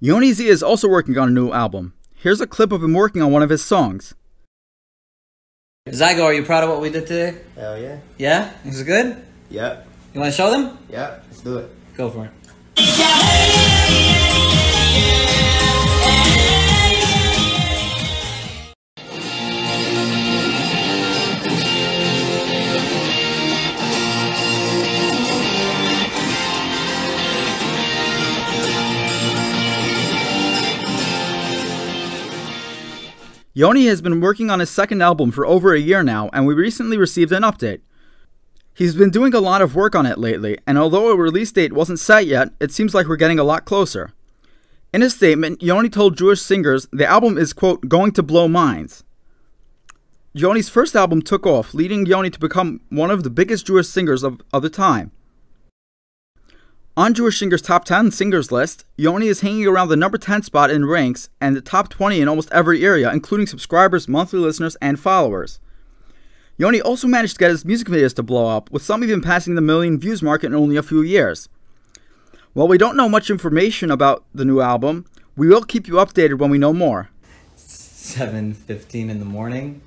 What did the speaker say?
Yoni Z is also working on a new album. Here's a clip of him working on one of his songs. Zygo, are you proud of what we did today? Hell yeah. Yeah? Is it good? Yep. You want to show them? Yep. Let's do it. Go for it. Yoni has been working on his second album for over a year now, and we recently received an update. He's been doing a lot of work on it lately, and although a release date wasn't set yet, it seems like we're getting a lot closer. In his statement, Yoni told Jewish singers the album is, quote, going to blow minds. Yoni's first album took off, leading Yoni to become one of the biggest Jewish singers of, of the time. On Jewish Singers' top 10 singers list, Yoni is hanging around the number 10 spot in ranks and the top 20 in almost every area, including subscribers, monthly listeners, and followers. Yoni also managed to get his music videos to blow up, with some even passing the million views mark in only a few years. While we don't know much information about the new album, we will keep you updated when we know more. 7.15 in the morning.